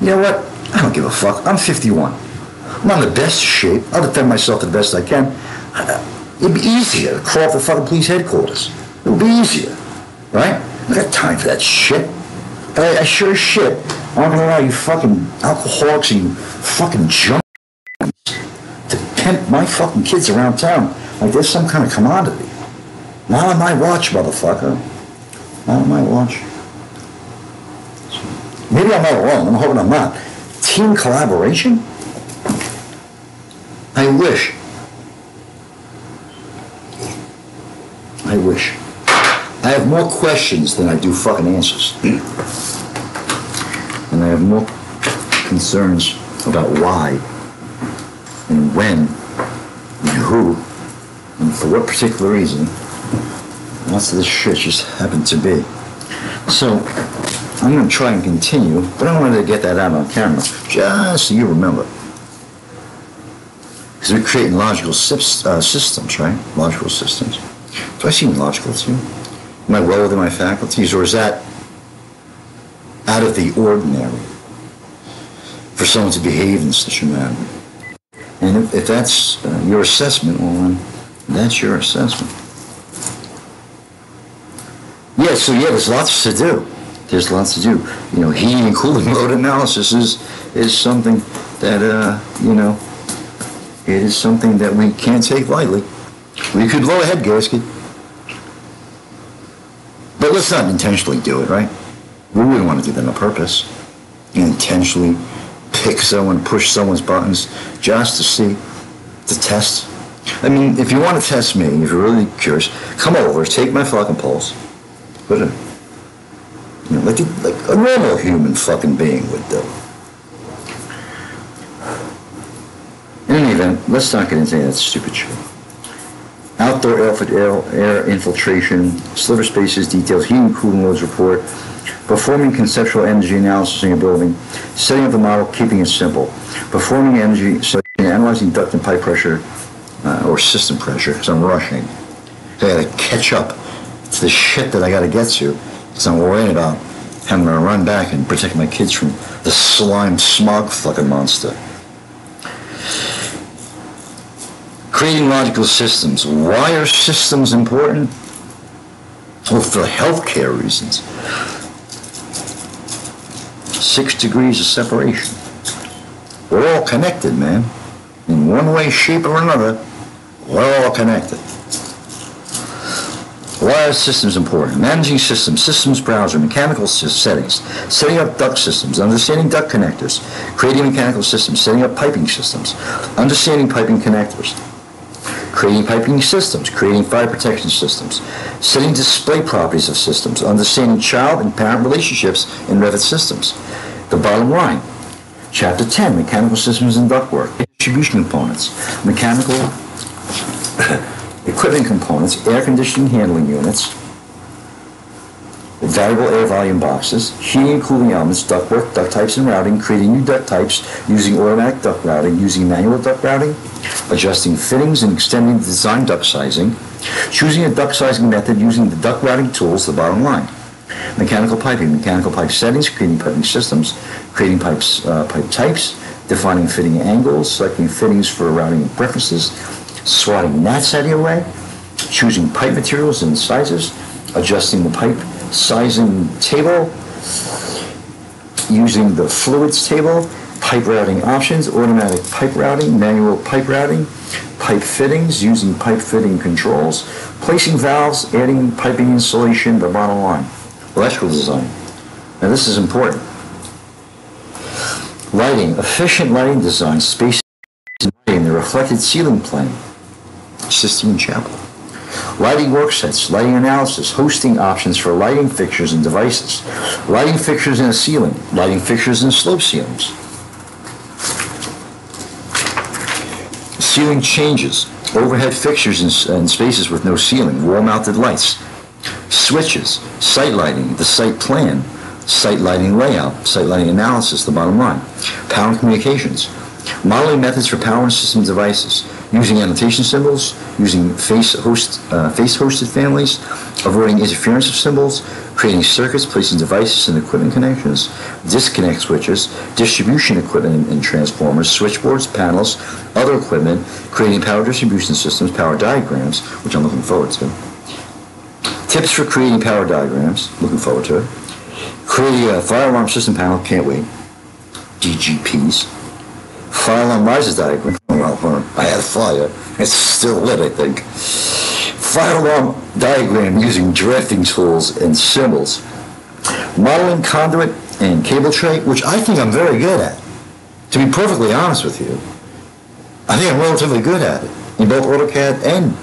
you know what? I don't give a fuck. I'm 51. I'm not in the best shape. I'll defend myself the best I can. Uh, it'd be easier to crawl for fucking police headquarters. It would be easier, right? I got time for that shit. I, I sure as shit. I'm gonna allow you fucking alcoholics and you fucking junk to pimp my fucking kids around town like they're some kind of commodity. Not on my watch, motherfucker. Not on my watch. Maybe I'm not alone. I'm hoping I'm not. Team collaboration? I wish. I wish. I have more questions than I do fucking answers. And I have more concerns about why and when and who and for what particular reason lots of this shit just happened to be. So I'm going to try and continue, but I wanted to get that out on camera just so you remember. Because we're creating logical uh, systems, right? Logical systems. Do I seem logical to you? Am I well within my faculties, or is that out of the ordinary for someone to behave in such a manner? And if, if that's uh, your assessment, well, then that's your assessment. Yeah, so yeah, there's lots to do. There's lots to do. You know, heating and cooling load analysis is, is something that, uh, you know, it is something that we can't take lightly. We could blow a head gasket. But let's not intentionally do it, right? We wouldn't want to do that on purpose. Intentionally pick someone, push someone's buttons just to see, to test. I mean, if you want to test me, if you're really curious, come over, take my fucking pulse. Put it, uh, you know, like, a- like a normal human fucking being would do. In any event, let's not get into that stupid shit. Outdoor air, air, infiltration, sliver spaces, details, heating cooling loads report, performing conceptual energy analysis in your building, setting up the model, keeping it simple, performing energy, analyzing duct and pipe pressure, uh, or system pressure, because I'm rushing. I gotta catch up to the shit that I gotta get to, because I'm worried about having to run back and protect my kids from the slime smog fucking monster. Creating logical systems. Why are systems important? Well, for healthcare reasons. Six degrees of separation. We're all connected, man. In one way, shape, or another, we're all connected. Why are systems important? Managing systems, systems browser, mechanical settings, setting up duct systems, understanding duct connectors, creating mechanical systems, setting up piping systems, understanding piping connectors, creating piping systems, creating fire protection systems, setting display properties of systems, understanding child and parent relationships in Revit systems. The bottom line, Chapter 10, Mechanical Systems and Ductwork, Distribution Components, Mechanical Equipment Components, Air Conditioning Handling Units, variable air volume boxes, heating and cooling elements, ductwork, duct types and routing, creating new duct types using automatic duct routing, using manual duct routing, adjusting fittings and extending the design duct sizing, choosing a duct sizing method using the duct routing tools, the bottom line. Mechanical piping, mechanical pipe settings, creating piping systems, creating pipes, uh, pipe types, defining fitting angles, selecting fittings for routing preferences, swatting gnats out of your way, choosing pipe materials and sizes, adjusting the pipe sizing table, using the fluids table, pipe routing options, automatic pipe routing, manual pipe routing, pipe fittings, using pipe fitting controls, placing valves, adding piping insulation, the bottom line. Electrical design. Now this is important. Lighting, efficient lighting design, space lighting, the reflected ceiling plane, Sistine Chapel. Lighting work sets, lighting analysis, hosting options for lighting fixtures and devices, lighting fixtures in a ceiling, lighting fixtures in slope ceilings. Ceiling changes, overhead fixtures in, in spaces with no ceiling, wall-mounted lights, switches, site lighting, the site plan, site lighting layout, site lighting analysis, the bottom line, power and communications, modeling methods for power and system devices, using annotation symbols, using face host, uh, face hosted families, avoiding interference of symbols, creating circuits, placing devices and equipment connections, disconnect switches, distribution equipment and- transformers, switchboards, panels, other equipment, creating power distribution systems, power diagrams, which I'm looking forward to. Tips for creating power diagrams, looking forward to it. Creating a fire alarm system panel, can't wait. DGPs. Fire alarm riser diagram. I had fire. It's still lit, I think. Fire alarm diagram using drafting tools and symbols. Modeling conduit and cable tray, which I think I'm very good at. To be perfectly honest with you, I think I'm relatively good at it in both AutoCAD and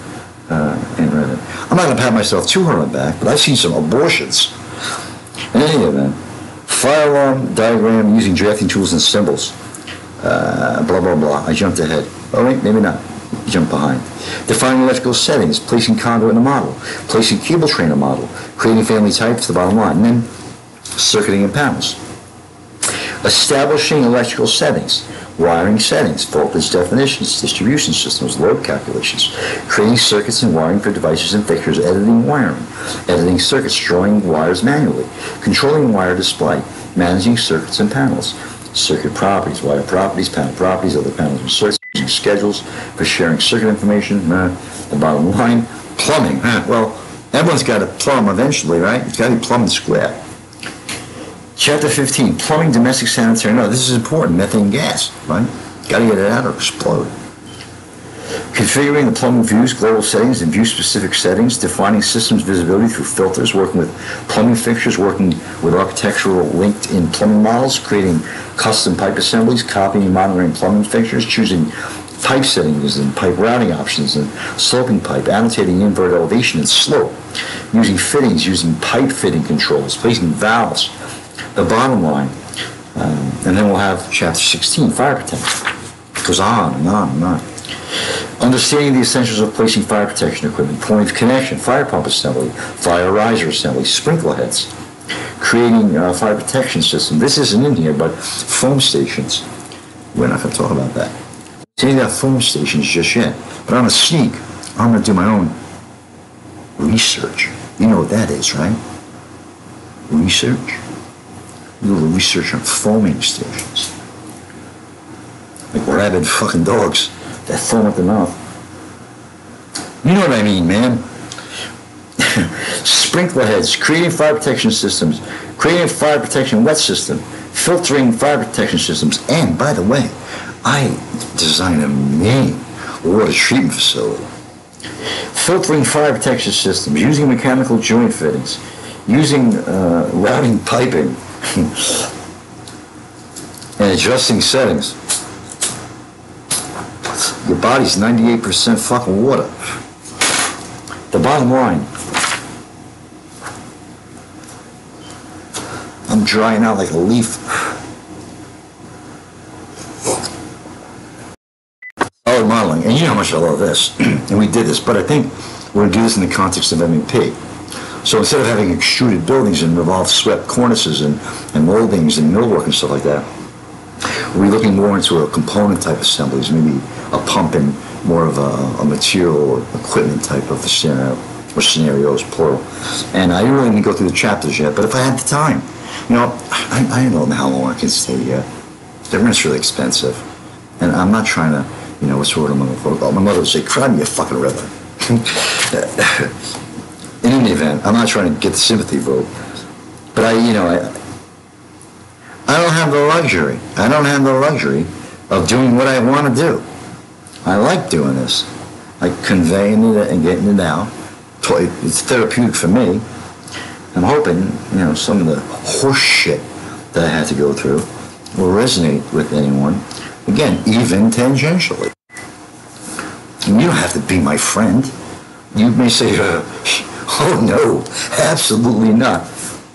uh. I'm not going to pat myself too hard on the back, but I've seen some abortions. In any event, fire alarm diagram using drafting tools and symbols. Uh, blah, blah, blah. I jumped ahead. Oh, wait, maybe not. Jump behind. Defining electrical settings, placing conduit in a model, placing cable tray in a model, creating family types, the bottom line, and then circuiting and panels. Establishing electrical settings, wiring settings, voltage definitions, distribution systems, load calculations, creating circuits and wiring for devices and fixtures, editing wiring, editing circuits, drawing wires manually, controlling wire display, managing circuits and panels, circuit properties, wire properties, panel properties, other panels and circuits, schedules for sharing circuit information. Uh, the bottom line, plumbing. Uh, well, everyone's got to plumb eventually, right? It's got to be plumbed square. Chapter 15, plumbing, domestic sanitary. No, this is important. Methane gas, right? Got to get it out or explode. Configuring the plumbing views, global settings, and view-specific settings, defining systems visibility through filters, working with plumbing fixtures, working with architectural linked-in plumbing models, creating custom pipe assemblies, copying and monitoring plumbing fixtures, choosing pipe settings and pipe routing options and sloping pipe, annotating invert elevation and slope, using fittings, using pipe fitting controls, placing valves. The bottom line, um, and then we'll have chapter 16, fire protection. It goes on and on and on. Understanding the essentials of placing fire protection equipment, point of connection, fire pump assembly, fire riser assembly, sprinkler heads, creating a fire protection system. This isn't in here, but foam stations. We're not going to talk about that. Saying that foam stations just yet, but I'm a sneak. I'm going to do my own research. You know what that is, right? Research. Do a little research on foaming stations. Like rabid fucking dogs that foam at the mouth. You know what I mean, man. Sprinkler heads, creating fire protection systems, creating fire protection wet system, filtering fire protection systems, and by the way, I designed a main water treatment facility. Filtering fire protection systems, using mechanical joint fittings, using uh, routing piping, and adjusting settings. Your body's 98% fucking water. The bottom line, I'm drying out like a leaf. Solid modeling, and you know how much I love this, and we did this, but I think we're gonna do this in the context of MEP. So instead of having extruded buildings and revolved swept cornices and, and moldings and millwork and stuff like that, we're looking more into a component type assemblies, maybe a pump and more of a, a material or equipment type of scenario, or scenarios, plural. And I really didn't go through the chapters yet, but if I had the time, you know, I, I don't know how long I can stay yet. The rent's really expensive. And I'm not trying to, you know, what's the word I'm gonna vote? My mother would say, cry me a fucking river. In any event, I'm not trying to get the sympathy vote. But I, you know, I, I don't have the luxury. I don't have the luxury of doing what I want to do. I like doing this. Like conveying it and getting it out. It's therapeutic for me. I'm hoping, you know, some of the horseshit that I had to go through will resonate with anyone. Again, even tangentially. And you don't have to be my friend. You may say, oh no, absolutely not.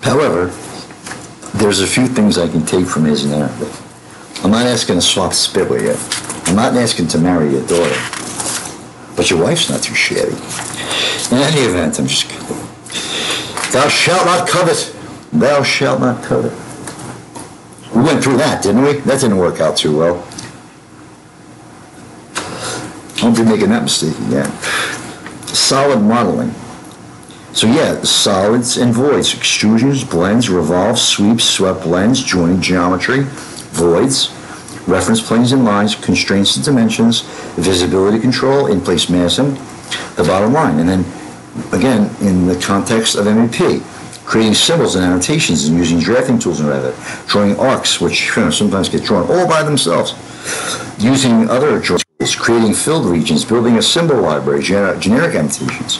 However, there's a few things I can take from his narrative. I'm not asking to swap spit with you. I'm not asking to marry your daughter. But your wife's not too shabby. In any event, I'm just kidding. Thou shalt not covet. Thou shalt not covet. We went through that, didn't we? That didn't work out too well. I won't be making that mistake again. Solid modeling. So yeah, solids and voids, extrusions, blends, revolves, sweeps, swept blends, joining geometry, voids, reference planes and lines, constraints and dimensions, visibility control, in-place massing, the bottom line. And then, again, in the context of MEP, creating symbols and annotations and using drafting tools in Revit, drawing arcs, which you know, sometimes get drawn all by themselves, using other tools, creating filled regions, building a symbol library, gener- generic annotations,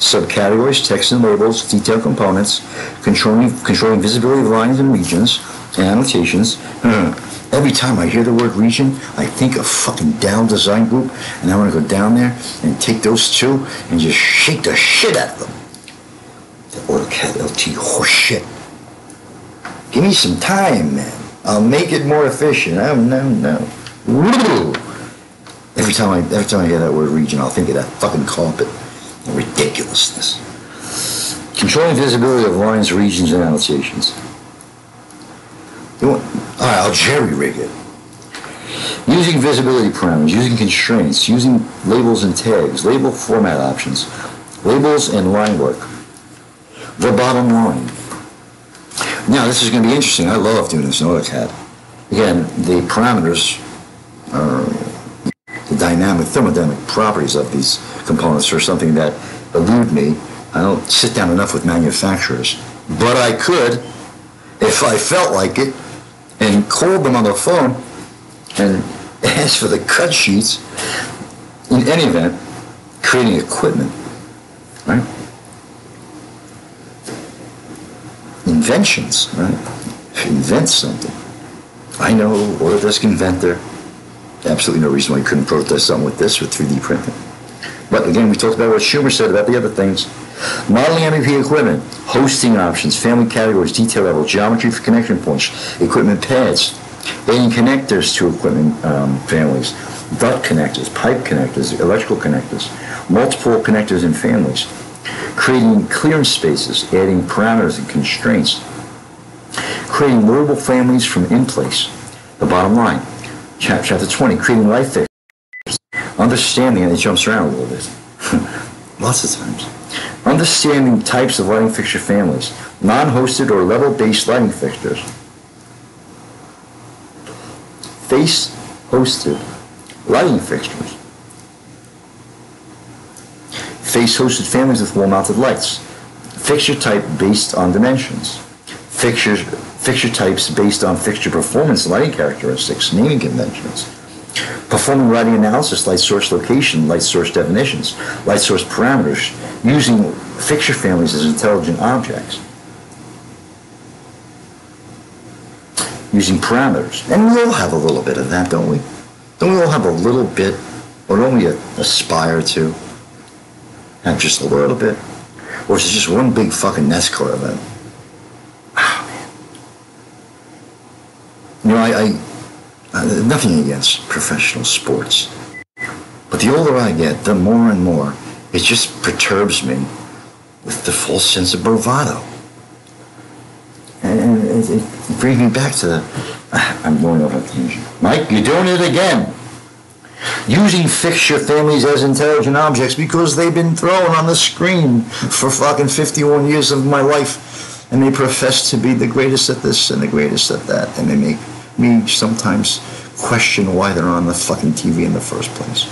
subcategories, text and labels, detailed components, controlling, controlling visibility of lines and regions, and annotations. Uh, every time I hear the word region, I think of fucking Down Design Group, and I want to go down there and take those two and just shake the shit out of them. The AutoCAD LT horseshit. Oh, Give me some time, man. I'll make it more efficient. Oh, no, no. Woo! Every time I every time I hear that word region, I'll think of that fucking carpet ridiculousness. Controlling visibility of lines, regions, and annotations. Want, all right, I'll jerry rig it. Using visibility parameters, using constraints, using labels and tags, label format options, labels and line work. The bottom line. Now, this is going to be interesting. I love doing this in AutoCAD. Again, the parameters are dynamic, thermodynamic properties of these components are something that elude me. I don't sit down enough with manufacturers. But I could, if I felt like it, and called them on the phone and asked for the cut sheets. In any event, creating equipment, right? Inventions, right? Invent something. I know Autodesk Inventor. Absolutely no reason why you couldn't protest something with this with 3D printing. But again, we talked about what Schumer said about the other things. Modeling MEP equipment, hosting options, family categories, detail level, geometry for connection points, equipment pads, adding connectors to equipment um, families, duct connectors, pipe connectors, electrical connectors, multiple connectors and families, creating clearance spaces, adding parameters and constraints, creating movable families from in place. The bottom line, chapter 20, creating life understanding, and it jumps around a little bit, lots of times. Understanding types of lighting fixture families, non-hosted or level-based lighting fixtures, face-hosted lighting fixtures, face-hosted families with wall-mounted lights, fixture type based on dimensions, fixtures, fixture types based on fixture performance lighting characteristics, naming conventions, performing lighting analysis, light source location, light source definitions, light source parameters, using fixture families as intelligent objects, using parameters. And we all have a little bit of that, don't we? Don't we all have a little bit, or don't we aspire to have just a little bit? Or is it just one big fucking NASCAR event? Oh, man. You know, I, I uh, nothing against professional sports. But the older I get, the more and more it just perturbs me with the false sense of bravado. And it, it brings me back to the. I'm going off a tangent. Mike, you're doing it again. Using fixture families as intelligent objects because they've been thrown on the screen for fucking 51 years of my life. And they profess to be the greatest at this and the greatest at that. And they make me sometimes question why they're on the fucking TV in the first place.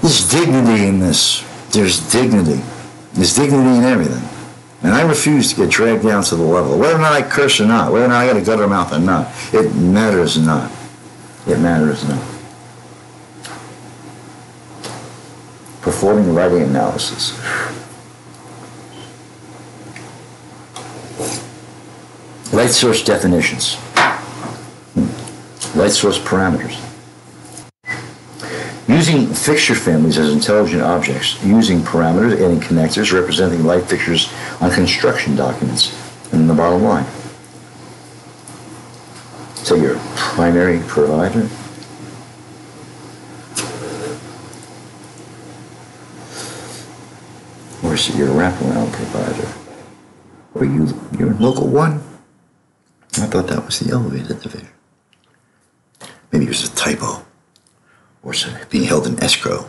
There's dignity in this. There's dignity. There's dignity in everything. And I refuse to get dragged down to the level. Whether or not I curse or not, whether or not I got a gutter mouth or not, it matters not. It matters not. Performing writing analysis. Light source definitions. Light source parameters. Using fixture families as intelligent objects, using parameters, adding connectors, representing light fixtures on construction documents, and the bottom line. So your primary provider? Or is it your wraparound provider? Or you, your local one? I thought that was the elevated division. Maybe it was a typo or being held in escrow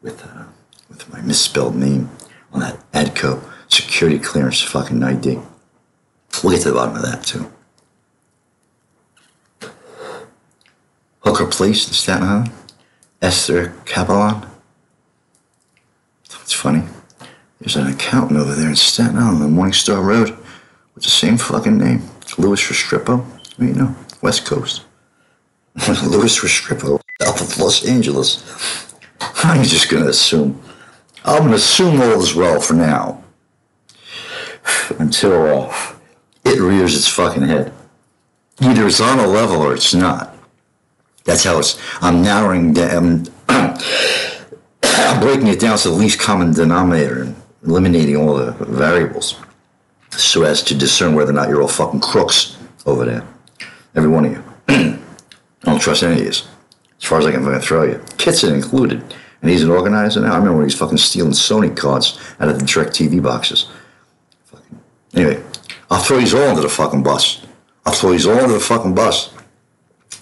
with, uh, with my misspelled name on that ADCO security clearance fucking ID. We'll get to the bottom of that too. Hooker Place in Staten Island. Esther Capellan. It's funny. There's an accountant over there in Staten Island on the Morningstar Road with the same fucking name. Louis Restrepo. You know, West Coast. Louis Restrepo out of Los Angeles. I'm just going to assume. I'm going to assume all is well for now. Until uh, it rears its fucking head. Either it's on a level or it's not. That's how it's. I'm narrowing down. I'm breaking it down to the least common denominator and eliminating all the variables so as to discern whether or not you're all fucking crooks over there. Every one of you. I don't trust any of you as far as I can fucking throw you. Kitson included. And he's an organizer now. I remember when he's fucking stealing Sony cards out of the DirecTV boxes. Fucking. Anyway, I'll throw you all under the fucking bus. I'll throw you all under the fucking bus.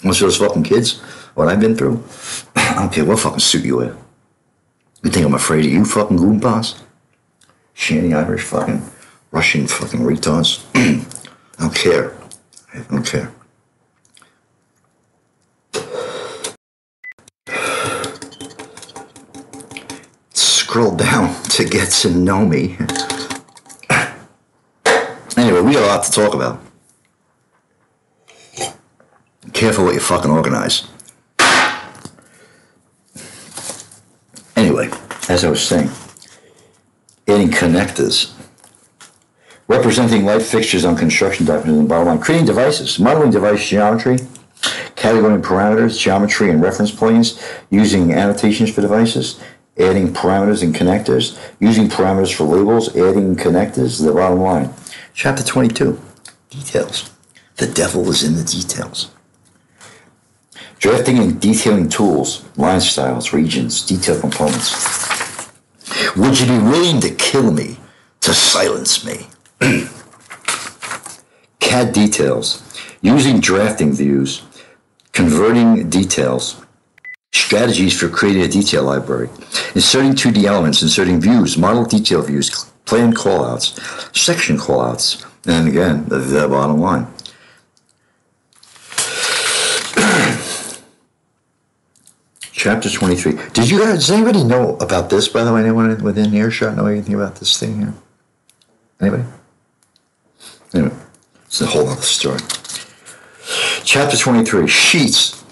Once those fucking kids, what I've been through, I don't care what fucking suit you wear. You think I'm afraid of you fucking goompas? Shanty Irish fucking Russian fucking retards. I don't care. I don't care. Scroll down to get to know me. anyway, we got a lot to talk about. Careful what you fucking organize. Anyway, as I was saying, adding connectors representing light fixtures on construction documents in the bottom line, creating devices, modeling device geometry, categorizing parameters, geometry, and reference planes, using annotations for devices, adding parameters and connectors, using parameters for labels, adding connectors, to the bottom line. Chapter 22, details. The devil is in the details. Drafting and detailing tools, line styles, regions, detail components. Would you be willing to kill me to silence me? CAD details, using drafting views, converting details, strategies for creating a detail library, inserting 2D elements, inserting views, model detail views, plan callouts, section callouts, and again, the, the bottom line. Chapter 23. Did you guys, does anybody know about this, by the way? Anyone within earshot know anything about this thing here? Anybody? Anyway, it's a whole other story. Chapter 23 Sheets.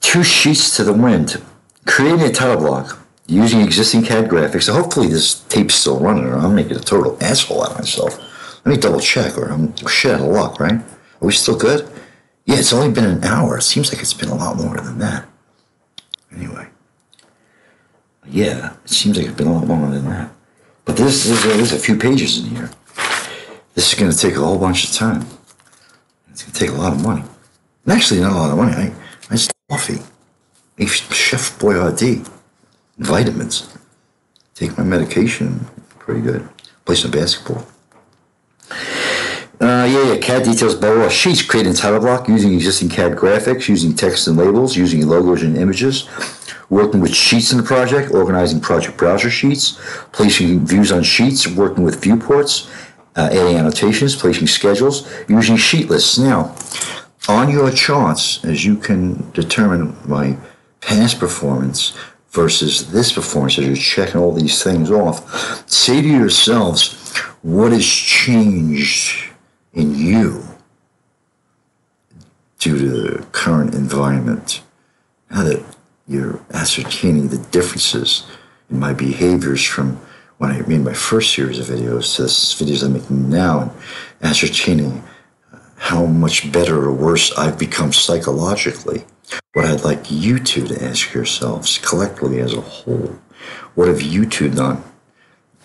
Two sheets to the wind. Creating a title block using existing CAD graphics. So hopefully this tape's still running or I'm making a total asshole out of myself. Let me double check or I'm shit out of luck, right? Are we still good? Yeah, it's only been an hour. It seems like it's been a lot longer than that. Anyway. Yeah, it seems like it's been a lot longer than that. But this is there's a few pages in here. This is going to take a whole bunch of time. It's going to take a lot of money. And actually, not a lot of money. I, I just coffee, Chef Boyardee, vitamins, take my medication. Pretty good. Play some basketball. Uh, yeah, yeah, CAD details below sheets creating title block using existing CAD graphics, using text and labels, using logos and images, working with sheets in the project, organizing project browser sheets, placing views on sheets, working with viewports, uh, adding annotations, placing schedules, using sheet lists. Now, on your charts, as you can determine my past performance versus this performance, as you're checking all these things off, say to yourselves, what has changed in you due to the current environment? Now that you're ascertaining the differences in my behaviors from when I made my first series of videos to the videos I'm making now and ascertaining how much better or worse I've become psychologically. What I'd like you two to ask yourselves collectively as a whole, what have you two done?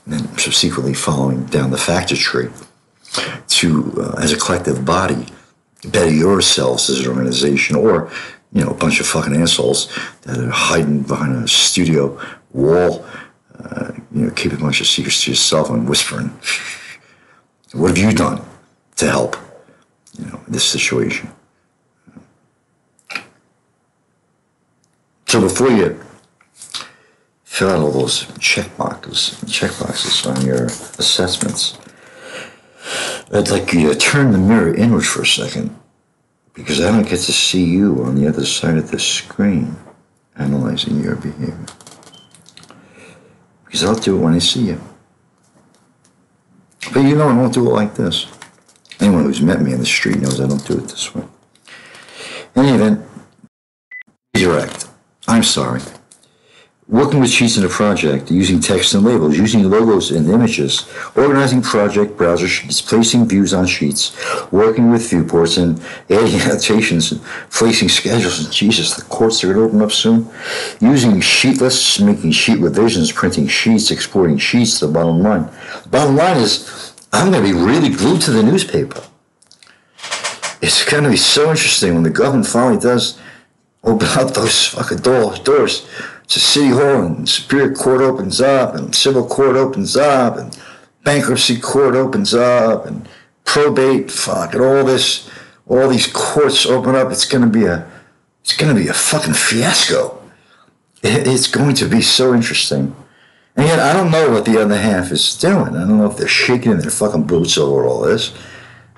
And then subsequently following down the factor tree to, uh, as a collective body, better yourselves as an organization or, you know, a bunch of fucking assholes that are hiding behind a studio wall uh, you know, keep a bunch of secrets to yourself and whispering. what have you done to help, you know, this situation? So before you fill out all those check boxes, check boxes on your assessments, I'd like you to turn the mirror inward for a second because I don't get to see you on the other side of the screen analyzing your behavior. Because I'll do it when I see you. But you know, I won't do it like this. Anyone who's met me in the street knows I don't do it this way. In any event, direct. I'm sorry. Working with sheets in a project, using text and labels, using logos and images, organizing project browser sheets, placing views on sheets, working with viewports and adding annotations and placing schedules. And Jesus, the courts are going to open up soon. Using sheet lists, making sheet revisions, printing sheets, exporting sheets. The bottom line. The bottom line is, I'm going to be really glued to the newspaper. It's going to be so interesting when the government finally does open up those fucking doors. To City Hall and Superior Court opens up and Civil Court opens up and Bankruptcy Court opens up and probate, fuck, and all this, all these courts open up. It's gonna be a, it's gonna be a fucking fiasco. it's going to be so interesting. And yet, I don't know what the other half is doing. I don't know if they're shaking in their fucking boots over all this.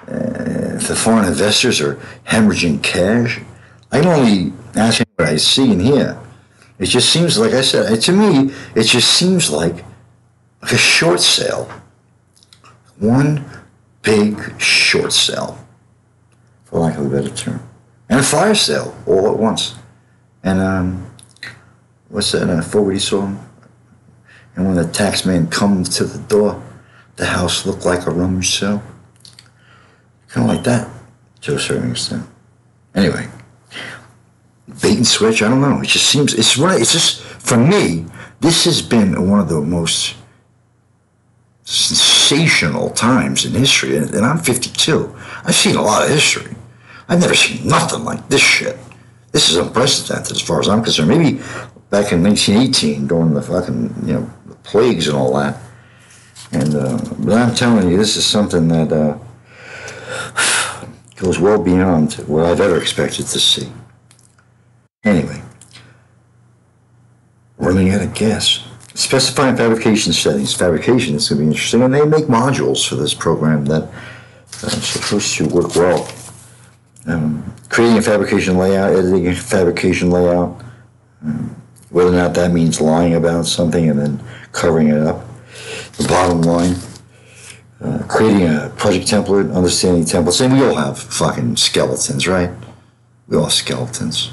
Uh, if the foreign investors are hemorrhaging cash. I can only ask what I see and hear. It just seems like I said. To me, it just seems like a short sale. One big short sale, for lack of a better term, and a fire sale all at once. And um, what's that uh, Fogerty song? And when the tax man comes to the door, the house looked like a rummage sale. Kind of like that, to a certain extent. Anyway, bait and switch. I don't know. It just seems it's one. It's just for me. This has been one of the most sensational times in history, and, and I'm 52. I've seen a lot of history. I've never seen nothing like this shit. This is unprecedented as far as I'm concerned. Maybe back in 1918 during the fucking you know the plagues and all that. And uh, but I'm telling you, this is something that uh, goes well beyond what I've ever expected to see. Anyway, running out of gas. Specifying fabrication settings. Fabrication is going to be interesting, and they make modules for this program that are supposed to work well. Um, creating a fabrication layout, editing a fabrication layout, um, whether or not that means lying about something and then covering it up. The bottom line, uh, creating a project template, understanding templates, and we all have fucking skeletons, right? We all have skeletons.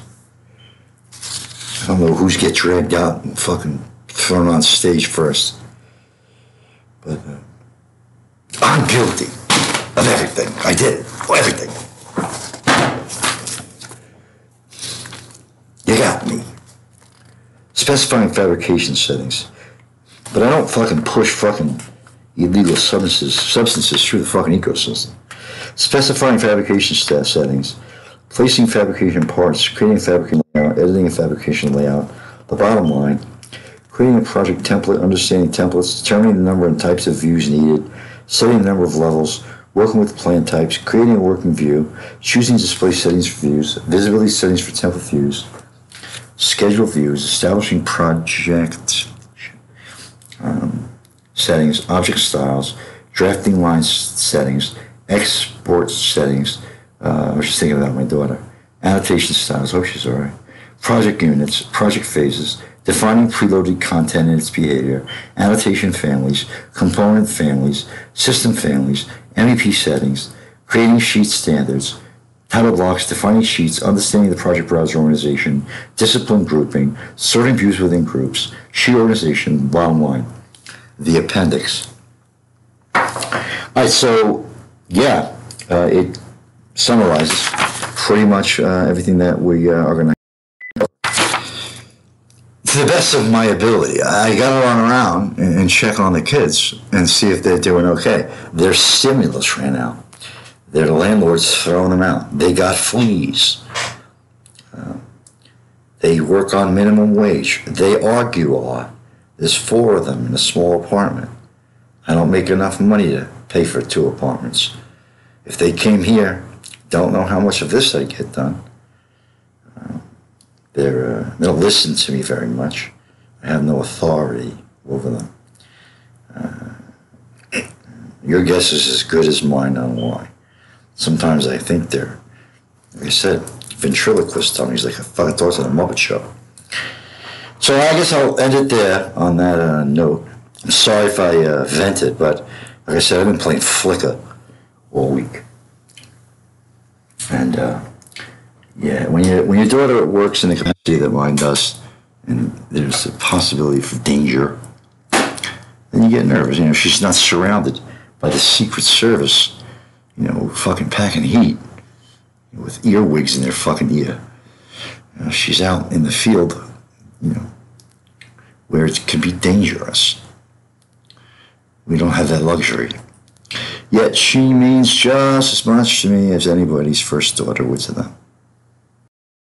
I don't know who's get dragged out and fucking thrown on stage first. But uh, I'm guilty of everything. I did. Everything. You got me. Specifying fabrication settings. But I don't fucking push fucking illegal substances substances through the fucking ecosystem. Specifying fabrication sta- settings, placing fabrication parts, creating fabrication layout, editing a fabrication layout. The bottom line, creating a project template, understanding templates, determining the number and types of views needed, setting the number of levels, working with plan types, creating a working view, choosing display settings for views, visibility settings for template views, schedule views, establishing project um, settings, object styles, drafting line settings, export settings. Uh, I was just thinking about my daughter. Annotation styles. Hope she's all right. Project units, project phases, defining preloaded content and its behavior, annotation families, component families, system families, MEP settings, creating sheet standards, title blocks, defining sheets, understanding the project browser organization, discipline grouping, sorting views within groups, sheet organization, bottom line, the appendix. All right, so yeah, uh, it summarizes pretty much uh, everything that we uh, are going to. To the best of my ability, I got to run around and, check on the kids and see if they're doing okay. Their stimulus ran out. Their landlord's throwing them out. They got fleas. Uh, they work on minimum wage. They argue a lot. There's four of them in a small apartment. I don't make enough money to pay for two apartments. If they came here, don't know how much of this I get done. Uh, they're, uh, they don't listen to me very much. I have no authority over them. Uh, your guess is as good as mine on why. Sometimes I think they're, like I said, ventriloquist on He's like a fucking talks on a Muppet Show. So I guess I'll end it there on that uh, note. I'm sorry if I uh, vented, but like I said, I've been playing Flickr all week. And uh, yeah, when you when your daughter works in the capacity that mine does, and there's a possibility for danger, then you get nervous. You know, she's not surrounded by the Secret Service, you know, fucking packing heat with earwigs in their fucking ear. You know, she's out in the field, you know, where it can be dangerous. We don't have that luxury. Yet she means just as much to me as anybody's first daughter would to them.